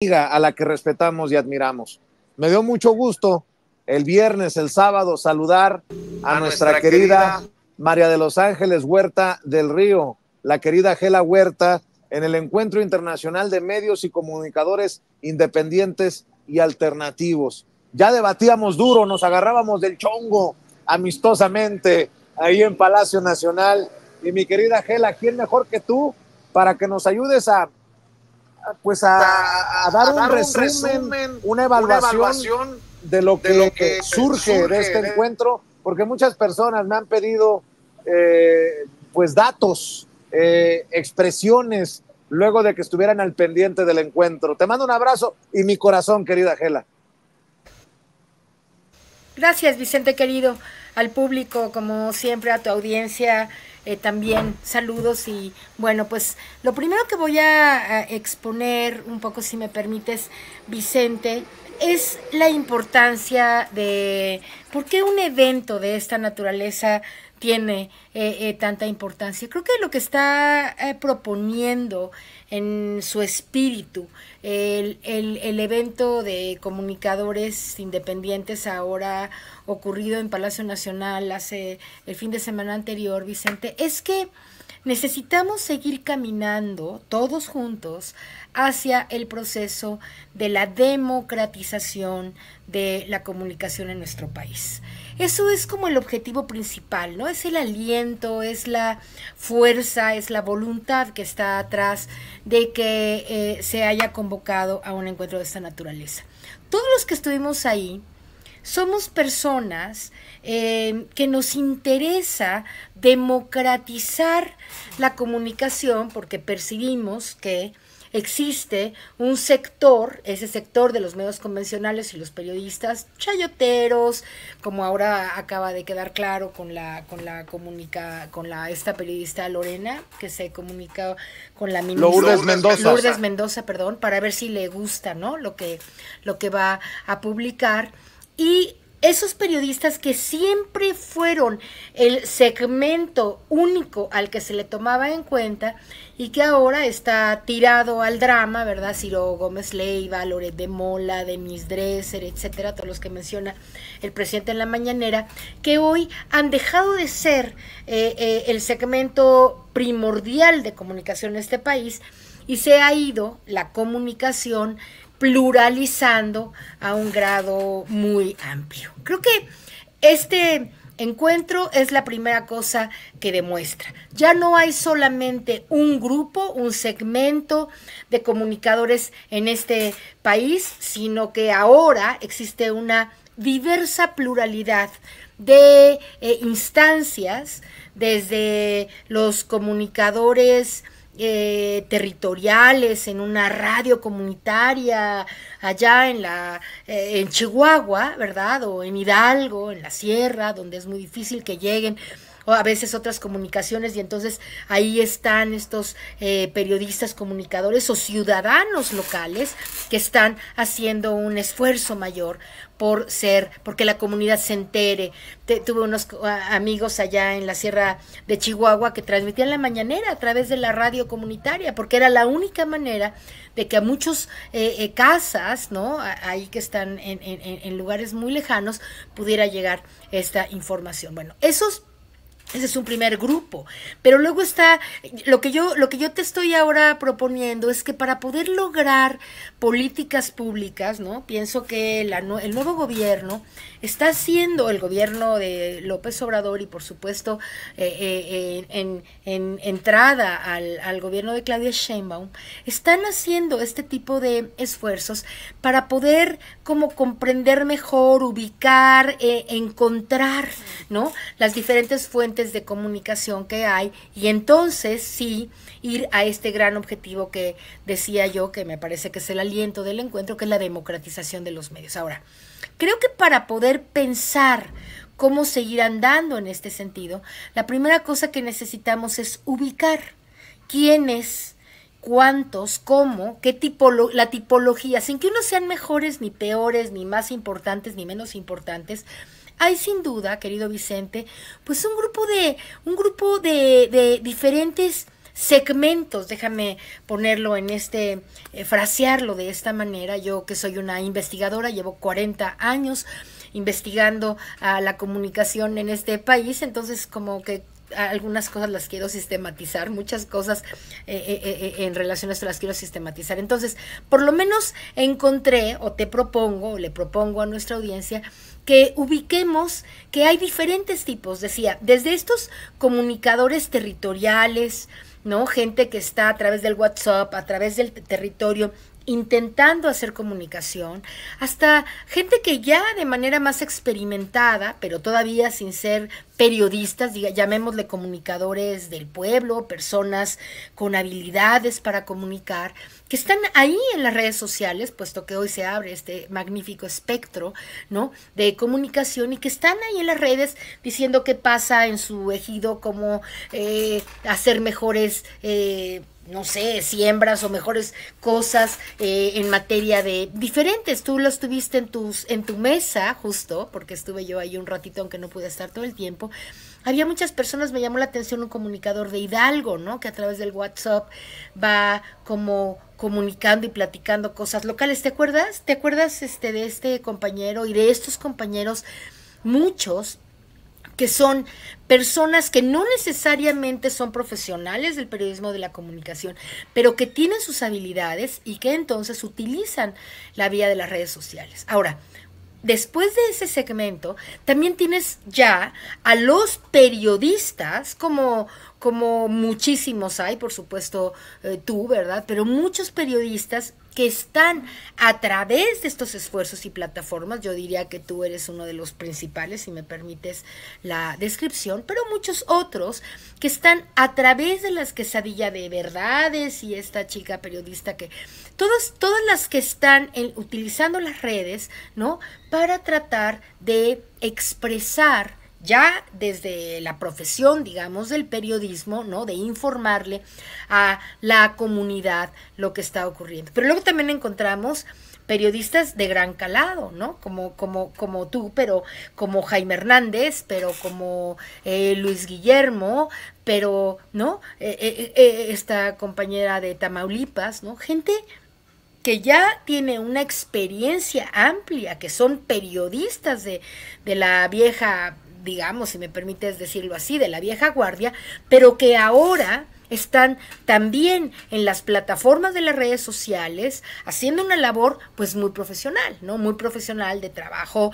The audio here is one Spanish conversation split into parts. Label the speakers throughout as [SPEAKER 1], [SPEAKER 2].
[SPEAKER 1] a la que respetamos y admiramos. Me dio mucho gusto el viernes, el sábado, saludar a, nuestra, querida, María de los Ángeles Huerta del Río, la querida Gela Huerta, en el Encuentro Internacional de Medios y Comunicadores Independientes y Alternativos. Ya debatíamos duro, nos agarrábamos del chongo amistosamente ahí en Palacio Nacional. Y mi querida Gela, ¿quién mejor que tú para que nos ayudes a pues a, dar, un, resumen, una, evaluación de lo que, surge, de este encuentro, porque muchas personas me han pedido eh, pues datos, eh, expresiones, luego de que estuvieran al pendiente del encuentro. Te mando un abrazo y mi corazón, querida Gela.
[SPEAKER 2] Gracias, Vicente querido, al público, como siempre, a tu audiencia. Eh, también saludos y bueno, pues lo primero que voy a, exponer un poco, si me permites, Vicente, es la importancia de por qué un evento de esta naturaleza tiene eh, eh, tanta importancia. Creo que lo que está proponiendo en su espíritu el, el, evento de comunicadores independientes ahora ocurrido en Palacio Nacional hace el fin de semana anterior, Vicente, es que necesitamos seguir caminando todos juntos hacia el proceso de la democratización de la comunicación en nuestro país. Eso es como el objetivo principal, ¿no? Es el aliento, es la fuerza, es la voluntad que está atrás de que eh, se haya convocado a un encuentro de esta naturaleza. Todos los que estuvimos ahí somos personas eh, que nos interesa democratizar la comunicación porque percibimos que existe un sector, ese sector de los medios convencionales y los periodistas chayoteros, como ahora acaba de quedar claro con la con la comunica con la esta periodista Lorena que se comunica con la
[SPEAKER 1] ministra Lourdes Mendoza.
[SPEAKER 2] Lourdes Mendoza, perdón, para ver si le gusta, ¿no? Lo que lo que va a publicar y esos periodistas que siempre fueron el segmento único al que se le tomaba en cuenta y que ahora está tirado al drama, ¿verdad? Ciro Gómez Leiva, Loret de Mola, Denis Dresser, etcétera, todos los que menciona el presidente en la mañanera, que hoy han dejado de ser eh, eh, el segmento primordial de comunicación en este país y se ha ido la comunicación pluralizando a un grado muy amplio. Creo que este encuentro es la primera cosa que demuestra. Ya no hay solamente un grupo, un segmento de comunicadores en este país, sino que ahora existe una diversa pluralidad de eh, instancias, desde los comunicadores eh, territoriales, en una radio comunitaria allá en la eh, en Chihuahua, ¿verdad? O en Hidalgo, en la sierra, donde es muy difícil que lleguen o a veces otras comunicaciones y entonces ahí están estos eh, periodistas comunicadores o ciudadanos locales que están haciendo un esfuerzo mayor por ser, porque la comunidad se entere. tuve unos amigos allá en la Sierra de Chihuahua que transmitían la mañanera a través de la radio comunitaria, porque era la única manera de que a muchos eh, eh, casas, ¿no? Ahí que están en, en, en lugares muy lejanos, pudiera llegar esta información. Bueno, esos ese es un primer grupo. Pero luego está, lo que yo, lo que yo te estoy ahora proponiendo es que para poder lograr políticas públicas, ¿no? Pienso que el nuevo gobierno está haciendo, el gobierno de López Obrador y por supuesto eh, eh, en, en, entrada al, al gobierno de Claudia Sheinbaum, están haciendo este tipo de esfuerzos para poder como comprender mejor, ubicar, eh, encontrar, ¿no? Las diferentes fuentes de comunicación que hay y entonces sí ir a este gran objetivo que decía yo, que me parece que es el aliento del encuentro, que es la democratización de los medios. Ahora, creo que para poder pensar cómo seguir andando en este sentido, la primera cosa que necesitamos es ubicar quiénes cuántos, cómo, qué tipo, la tipología, sin que unos sean mejores ni peores, ni más importantes ni menos importantes, hay sin duda, querido Vicente, pues un grupo de, un grupo de, de diferentes segmentos, déjame ponerlo en este, eh, frasearlo de esta manera, yo que soy una investigadora, llevo 40 años investigando a la comunicación en este país, entonces como que algunas cosas las quiero sistematizar, muchas cosas eh, eh, eh, en relación a esto las quiero sistematizar. Entonces, por lo menos encontré o te propongo, o le propongo a nuestra audiencia, que ubiquemos que hay diferentes tipos, decía, desde estos comunicadores territoriales, ¿no? Gente que está a través del WhatsApp, a través del territorio, intentando hacer comunicación, hasta gente que ya de manera más experimentada, pero todavía sin ser periodistas, diga, llamémosle comunicadores del pueblo, personas con habilidades para comunicar, que están ahí en las redes sociales, puesto que hoy se abre este magnífico espectro, ¿no? De comunicación y que están ahí en las redes diciendo qué pasa en su ejido, cómo eh, hacer mejores eh, no sé, siembras o mejores cosas eh, en materia de diferentes. Tú los tuviste en tus en tu mesa justo, porque estuve yo ahí un ratito aunque no pude estar todo el tiempo. Había muchas personas, me llamó la atención un comunicador de Hidalgo, ¿no? Que a través del WhatsApp va como comunicando y platicando cosas locales. ¿Te acuerdas? ¿Te acuerdas este de este compañero y de estos compañeros muchos que son personas que no necesariamente son profesionales del periodismo de la comunicación, pero que tienen sus habilidades y que entonces utilizan la vía de las redes sociales. Ahora, después de ese segmento, también tienes ya a los periodistas, como, como muchísimos hay, por supuesto eh, tú, ¿verdad? Pero muchos periodistas que están a través de estos esfuerzos y plataformas, yo diría que tú eres uno de los principales, si me permites la descripción, pero muchos otros que están a través de las quesadillas de verdades y esta chica periodista que todas todas las que están utilizando las redes, ¿no? Para tratar de expresar ya desde la profesión, digamos, del periodismo, ¿no? De informarle a la comunidad lo que está ocurriendo. Pero luego también encontramos periodistas de gran calado, ¿no? Como, como, como tú, pero como Jaime Hernández, pero como eh, Luis Guillermo, pero, ¿no? Eh, eh, esta compañera de Tamaulipas, ¿no? Gente que ya tiene una experiencia amplia, que son periodistas de, de la vieja digamos, si me permites decirlo así, de la vieja guardia, pero que ahora están también en las plataformas de las redes sociales haciendo una labor pues muy profesional, ¿no? Muy profesional de trabajo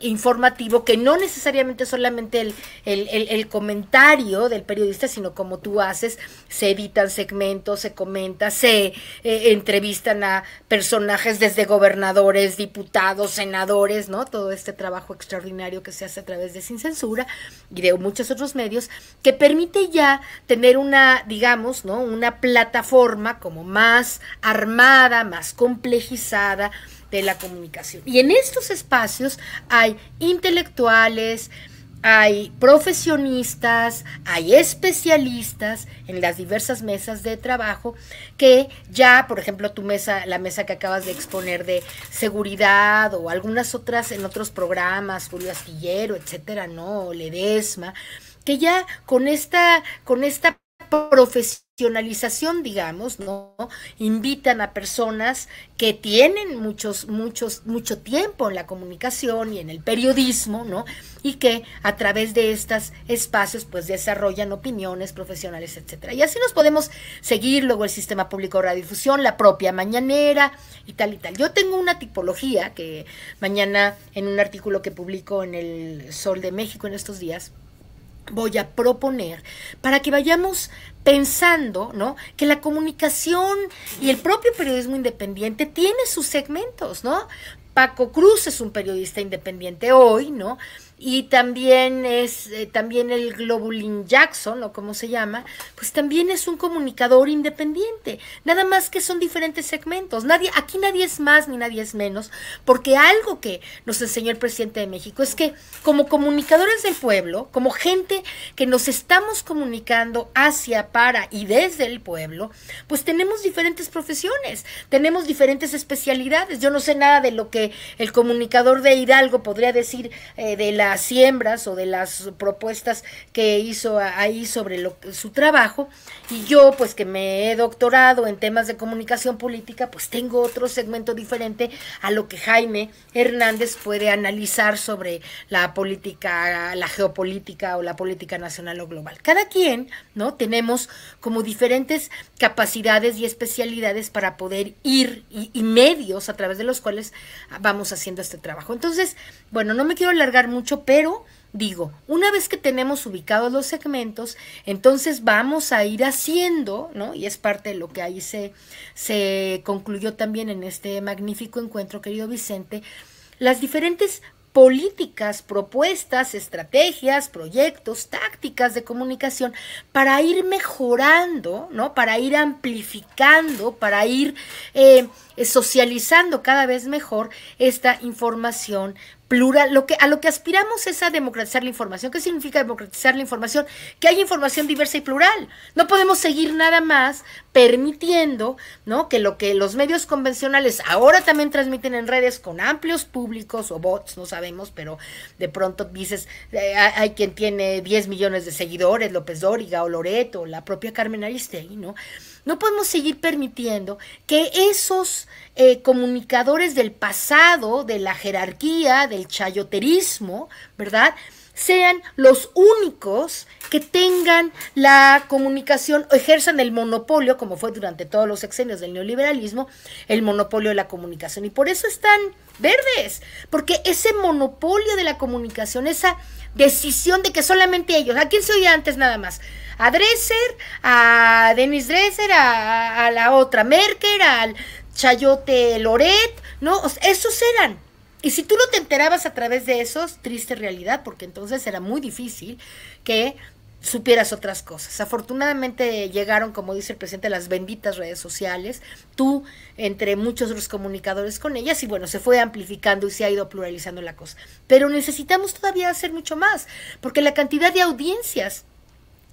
[SPEAKER 2] informativo que no necesariamente solamente el, el, comentario del periodista, sino como tú haces, se editan segmentos, se comenta, se eh, entrevistan a personajes desde gobernadores, diputados, senadores, ¿no? Todo este trabajo extraordinario que se hace a través de Sin Censura y de muchos otros medios, que permite ya tener una, digamos, ¿no? Una plataforma como más armada, más complejizada, de la comunicación. Y en estos espacios hay intelectuales, hay profesionistas, hay especialistas en las diversas mesas de trabajo que ya, por ejemplo, tu mesa, la mesa que acabas de exponer de seguridad o algunas otras en otros programas, Julio Astillero, etcétera, no, Ledesma, que ya con esta, con esta profesionalización, digamos, ¿no? Invitan a personas que tienen muchos, muchos, mucho tiempo en la comunicación y en el periodismo, ¿no? Y que a través de estos espacios, pues desarrollan opiniones profesionales, etcétera. Y así nos podemos seguir luego el sistema público de radiodifusión, la propia mañanera y tal y tal. Yo tengo una tipología que mañana en un artículo que publico en el Sol de México en estos días, voy a proponer para que vayamos pensando, ¿no? Que la comunicación y el propio periodismo independiente tiene sus segmentos, ¿no? Paco Cruz es un periodista independiente hoy, ¿no? Y también es eh, también el Globulin Jackson o como se llama, pues también es un comunicador independiente. Nada más que son diferentes segmentos. Nadie aquí nadie es más ni nadie es menos, porque algo que nos enseñó el presidente de México es que como comunicadores del pueblo, como gente que nos estamos comunicando hacia, para y desde el pueblo, pues tenemos diferentes profesiones, tenemos diferentes especialidades. Yo no sé nada de lo que el comunicador de Hidalgo podría decir eh, de la las siembras o de las propuestas que hizo ahí sobre lo, su trabajo. Y yo, pues que me he doctorado en temas de comunicación política, pues tengo otro segmento diferente a lo que Jaime Hernández puede analizar sobre la política, la geopolítica o la política nacional o global. Cada quien, ¿no? Tenemos como diferentes capacidades y especialidades para poder ir y, medios a través de los cuales vamos haciendo este trabajo. Entonces, bueno, no me quiero alargar pero digo, una vez que tenemos ubicados los segmentos, entonces vamos a ir haciendo, ¿no? Y es parte de lo que ahí se, se concluyó también en este magnífico encuentro, querido Vicente, las diferentes políticas, propuestas, estrategias, proyectos, tácticas de comunicación para ir mejorando, ¿no? Para ir amplificando, para ir eh, socializando cada vez mejor esta información plural, lo que, a lo que aspiramos es a democratizar la información. ¿Qué significa democratizar la información? Que hay información diversa y plural. No podemos seguir nada más permitiendo, ¿no? Que lo que los medios convencionales ahora también transmiten en redes con amplios públicos o bots, no sabemos, pero de pronto dices, eh, hay quien tiene 10 millones de seguidores, López Dóriga o Loreto, la propia Carmen Aristegui, ¿no? No podemos seguir permitiendo que esos eh, comunicadores del pasado, de la jerarquía, del chayoterismo, ¿verdad? sean los únicos que tengan la comunicación o ejerzan el monopolio, como fue durante todos los sexenios del neoliberalismo, el monopolio de la comunicación. Y por eso están verdes, porque ese monopolio de la comunicación, esa decisión de que solamente ellos, ¿a quién se oía antes nada más? a Dresser, a Denis Dresser, a, la otra Merkel, al Chayote Loret, ¿no? esos eran. Y si tú no te enterabas a través de esos, triste realidad, porque entonces era muy difícil que supieras otras cosas. Afortunadamente llegaron, como dice el presidente, las benditas redes sociales, tú entre muchos otros comunicadores con ellas y bueno, se fue amplificando y se ha ido pluralizando la cosa. Pero necesitamos todavía hacer mucho más, porque la cantidad de audiencias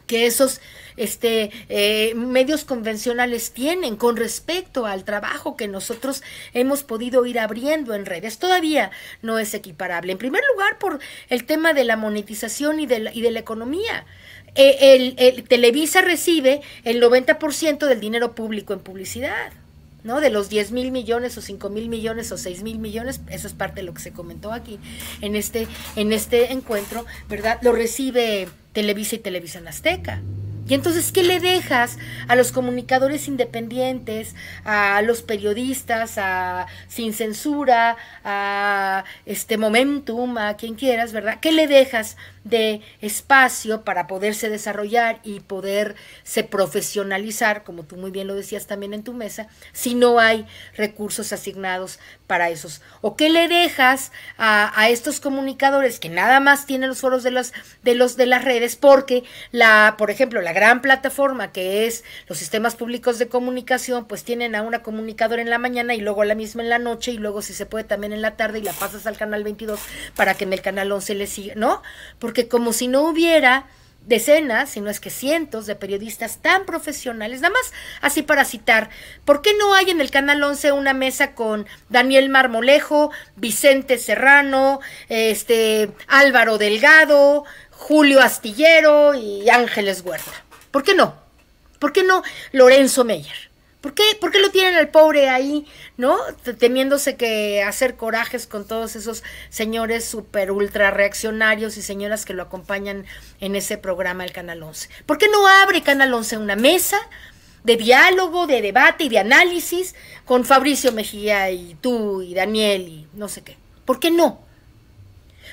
[SPEAKER 2] que esos este, eh, medios convencionales tienen con respecto al trabajo que nosotros hemos podido ir abriendo en redes. Todavía no es equiparable. En primer lugar, por el tema de la monetización y de la, y de la economía. Eh, el, Televisa recibe el 90% del dinero público en publicidad. ¿no? De los 10 mil millones o 5 mil millones o 6 mil millones, eso es parte de lo que se comentó aquí en este, en este encuentro, ¿verdad? Lo recibe Televisa y Televisión Azteca. Y entonces, ¿qué le dejas a los comunicadores independientes, a los periodistas, a Sin Censura, a este Momentum, a quien quieras, ¿verdad? ¿Qué le dejas de espacio para poderse desarrollar y poderse profesionalizar, como tú muy bien lo decías también en tu mesa, si no hay recursos asignados para esos? ¿O qué le dejas a, estos comunicadores que nada más tienen los foros de los de los de las redes porque la, por ejemplo, la gran plataforma que es los sistemas públicos de comunicación, pues tienen a una comunicadora en la mañana y luego a la misma en la noche y luego si se puede también en la tarde y la pasas al canal 22 para que en el canal 11 le siga, ¿no? Porque como si no hubiera decenas, si no es que cientos de periodistas tan profesionales, nada más así para citar, ¿por qué no hay en el Canal 11 una mesa con Daniel Marmolejo, Vicente Serrano, este Álvaro Delgado, Julio Astillero y Ángeles Huerta? ¿Por qué no? ¿Por qué no Lorenzo Meyer? ¿Por qué, ¿Por qué lo tienen al pobre ahí, no? Temiéndose que hacer corajes con todos esos señores super ultra reaccionarios y señoras que lo acompañan en ese programa el Canal 11. ¿Por qué no abre Canal 11 una mesa de diálogo, de debate y de análisis con Fabricio Mejía y tú y Daniel y no sé qué? ¿Por qué no?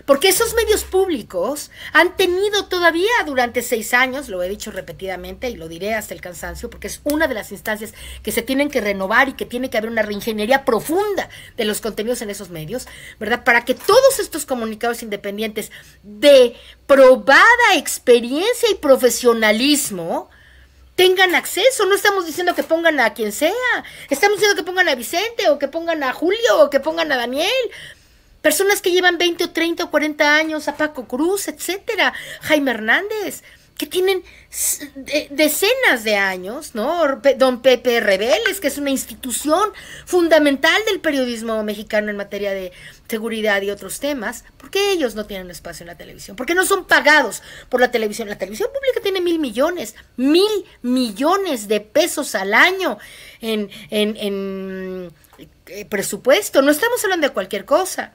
[SPEAKER 2] Porque esos medios públicos han tenido todavía durante seis años, lo he dicho repetidamente y lo diré hasta el cansancio, porque es una de las instancias que se tienen que renovar y que tiene que haber una reingeniería profunda de los contenidos en esos medios, ¿verdad? Para que todos estos comunicadores independientes de probada experiencia y profesionalismo, tengan acceso. No estamos diciendo que pongan a quien sea. Estamos diciendo que pongan a Vicente o que pongan a Julio o que pongan a Daniel. Personas que llevan 20 o 30 o 40 años, a Paco Cruz, etcétera, Jaime Hernández, que tienen decenas de años, ¿no? Don Pepe Rebeles, que es una institución fundamental del periodismo mexicano en materia de seguridad y otros temas, ¿por qué ellos no tienen espacio en la televisión? ¿Por qué no son pagados por la televisión? La televisión pública tiene mil millones, mil millones de pesos al año en, en, eh, presupuesto. No estamos hablando de cualquier cosa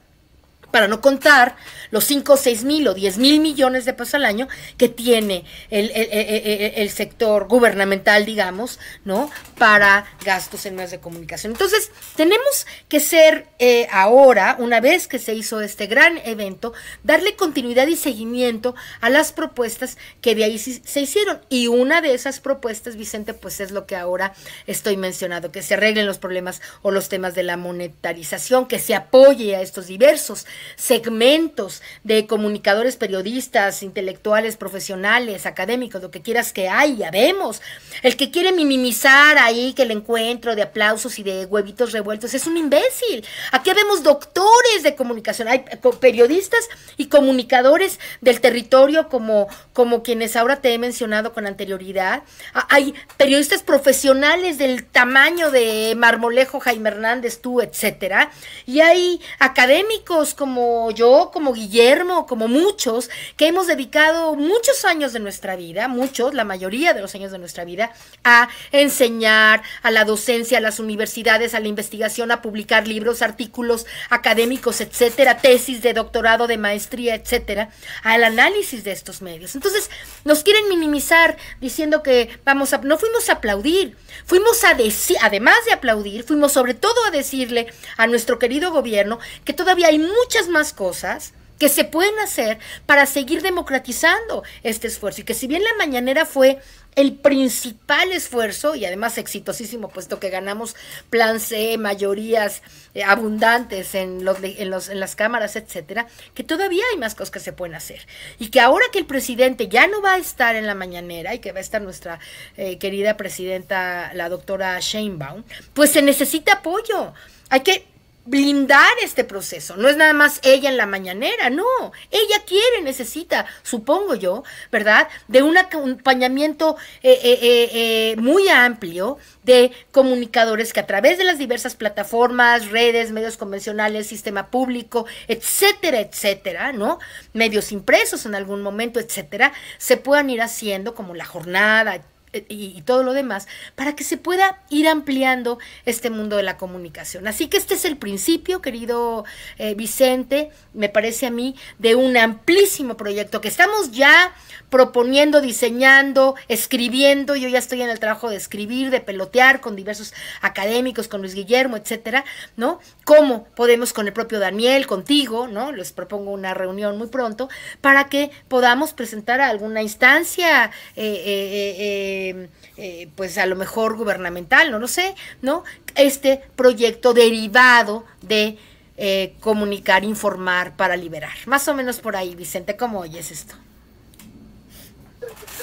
[SPEAKER 2] para no contar los 5, 6 mil o 10 mil millones de pesos al año que tiene el, sector gubernamental, digamos, ¿no? Para gastos en medios de comunicación. Entonces, tenemos que ser eh, ahora, una vez que se hizo este gran evento, darle continuidad y seguimiento a las propuestas que de ahí se hicieron. Y una de esas propuestas, Vicente, pues es lo que ahora estoy mencionando, que se arreglen los problemas o los temas de la monetarización, que se apoye a estos diversos segmentos de comunicadores, periodistas, intelectuales, profesionales, académicos, lo que quieras que hay, ya vemos. El que quiere minimizar ahí que el encuentro de aplausos y de huevitos revueltos es un imbécil. Aquí vemos doctores de comunicación, hay periodistas y comunicadores del territorio como, como quienes ahora te he mencionado con anterioridad. Hay periodistas profesionales del tamaño de Marmolejo, Jaime Hernández, tú, etcétera. Y hay académicos como como yo, como Guillermo, como muchos, que hemos dedicado muchos años de nuestra vida, muchos, la mayoría de los años de nuestra vida, a enseñar, a la docencia, a las universidades, a la investigación, a publicar libros, artículos académicos, etcétera, tesis de doctorado, de maestría, etcétera, al análisis de estos medios. Entonces, nos quieren minimizar diciendo que vamos a, no fuimos a aplaudir, fuimos a decir, además de aplaudir, fuimos sobre todo a decirle a nuestro querido gobierno que todavía hay muchas más cosas que se pueden hacer para seguir democratizando este esfuerzo. Y que si bien la mañanera fue el principal esfuerzo y además exitosísimo, puesto que ganamos plan C, mayorías eh, abundantes en, las cámaras, etcétera, que todavía hay más cosas que se pueden hacer. Y que ahora que el presidente ya no va a estar en la mañanera y que va a estar nuestra eh, querida presidenta, la doctora Sheinbaum, pues se necesita apoyo. Hay que blindar este proceso. No es nada más ella en la mañanera, no. Ella quiere, necesita, supongo yo, ¿verdad? De un acompañamiento eh, eh, eh, muy amplio de comunicadores que a través de las diversas plataformas, redes, medios convencionales, sistema público, etcétera, etcétera, ¿no? Medios impresos en algún momento, etcétera, se puedan ir haciendo como la jornada, y, todo lo demás, para que se pueda ir ampliando este mundo de la comunicación. Así que este es el principio, querido eh, Vicente, me parece a mí, de un amplísimo proyecto que estamos ya proponiendo, diseñando, escribiendo. Yo ya estoy en el trabajo de escribir, de pelotear con diversos académicos, con Luis Guillermo, etcétera, ¿no? ¿Cómo podemos con el propio Daniel, contigo, ¿no? Les propongo una reunión muy pronto para que podamos presentar a alguna instancia eh, eh, Em, eh, pues a lo mejor gubernamental, no lo sé, ¿no? Este proyecto derivado de eh, comunicar, informar para liberar. Más o menos por ahí, Vicente, ¿cómo oyes esto?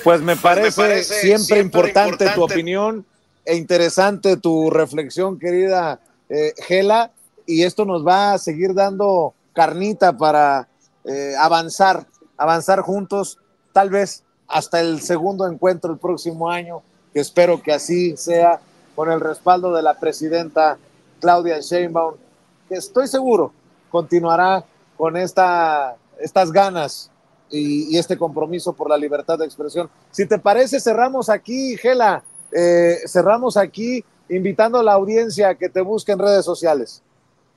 [SPEAKER 1] Pues me parece, siempre, importante, tu opinión e interesante tu reflexión, querida eh, Gela, y esto nos va a seguir dando carnita para avanzar, avanzar juntos, tal vez hasta el segundo encuentro el próximo año, que espero que así sea, con el respaldo de la presidenta Claudia Sheinbaum, que estoy seguro continuará con esta, estas ganas y, este compromiso por la libertad de expresión. Si te parece, cerramos aquí, Gela, eh, cerramos aquí invitando a la audiencia a que te busque en redes sociales.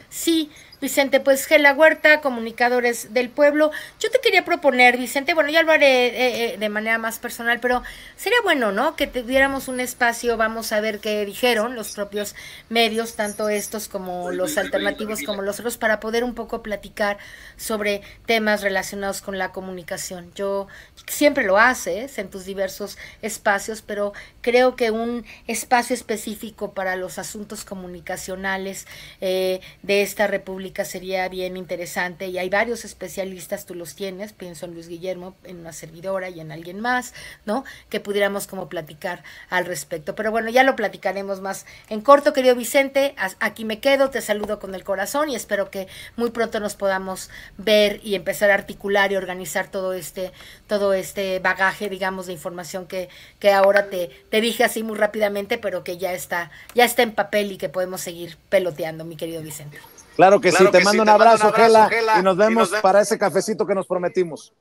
[SPEAKER 2] Sí, Vicente, pues Gela Huerta, comunicadores del pueblo. Yo te quería proponer, Vicente, bueno, ya lo haré eh, eh, de manera más personal, pero sería bueno, ¿no? Que tuviéramos un espacio, vamos a ver qué dijeron los propios medios, tanto estos como los alternativos como los otros, para poder un poco platicar sobre temas relacionados con la comunicación. Yo siempre lo haces en tus diversos espacios, pero creo que un espacio específico para los asuntos comunicacionales, eh, de esta república sería bien interesante y hay varios especialistas, tú los tienes, pienso en Luis Guillermo, en una servidora y en alguien más, ¿no? Que pudiéramos como platicar al respecto. Pero bueno, ya lo platicaremos más en corto, querido Vicente, aquí me quedo, te saludo con el corazón y espero que muy pronto nos podamos ver y empezar a articular y organizar todo este, todo este bagaje, digamos, de información que, que ahora te, te dije así muy rápidamente, pero que ya está, ya está en papel y que podemos seguir peloteando, mi querido Vicente.
[SPEAKER 1] Claro que sí, te, mando, un abrazo, Gela, y nos vemos para ese cafecito que nos prometimos.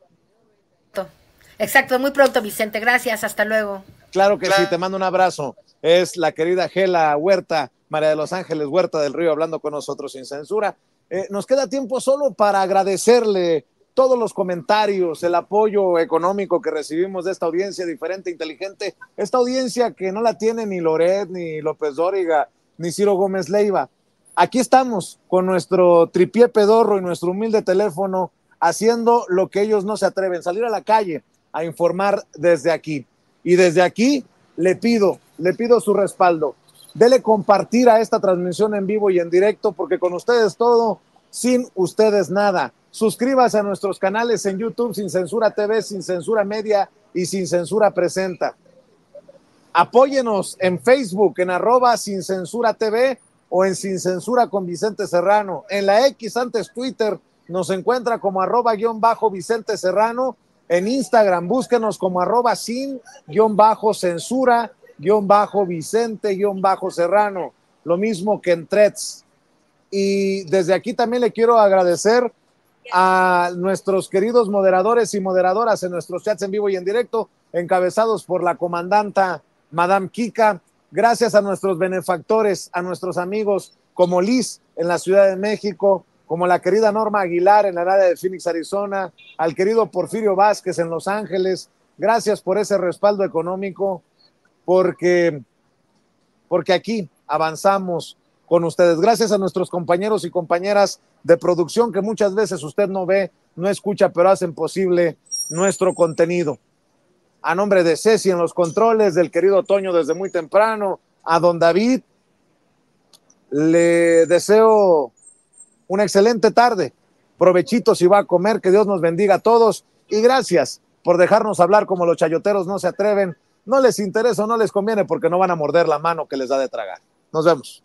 [SPEAKER 2] Exacto, muy pronto, Vicente. Gracias, hasta luego.
[SPEAKER 1] Claro que sí, te mando un abrazo. Es la querida Gela Huerta, María de los Ángeles Huerta del Río, hablando con nosotros sin censura. Eh, nos queda tiempo solo para agradecerle todos los comentarios, el apoyo económico que recibimos de esta audiencia diferente, inteligente, esta audiencia que no la tiene ni Loret, ni López Dóriga, ni Ciro Gómez Leiva. Aquí estamos con nuestro tripié pedorro y nuestro humilde teléfono haciendo lo que ellos no se atreven, salir a la calle a informar desde aquí. Y desde aquí le pido, le pido su respaldo. Dele compartir a esta transmisión en vivo y en directo, porque con ustedes todo, sin ustedes nada. Suscríbase a nuestros canales en YouTube, Sin Censura TV, Sin Censura Media y Sin Censura Presenta. Apóyenos en Facebook, en arroba Sin Censura TV o en Sin Censura con Vicente Serrano. En la X antes Twitter nos encuentra como arroba guion bajo Vicente Serrano. En Instagram búsquenos como arroba sin guion bajo censura guion bajo Vicente guion bajo Serrano. Lo mismo que en Threads. Y desde aquí también le quiero agradecer a nuestros queridos moderadores y moderadoras en nuestros chats en vivo y en directo, encabezados por la comandanta Madame Kika. Gracias a nuestros benefactores, a nuestros amigos como Liz en la Ciudad de México, como la querida Norma Aguilar en la área de Phoenix, Arizona, al querido Porfirio Vázquez en Los Ángeles. Gracias por ese respaldo económico, porque, porque aquí avanzamos con ustedes. Gracias a nuestros compañeros y compañeras de producción que muchas veces usted no ve, no escucha, pero hacen posible nuestro contenido. A nombre de Ceci en los controles, del querido Toño desde muy temprano, a don David, le deseo una excelente tarde. Provechito si va a comer, que Dios nos bendiga a todos y gracias por dejarnos hablar como los chayoteros no se atreven. No les interesa o no les conviene porque no van a morder la mano que les da de tragar. Nos vemos.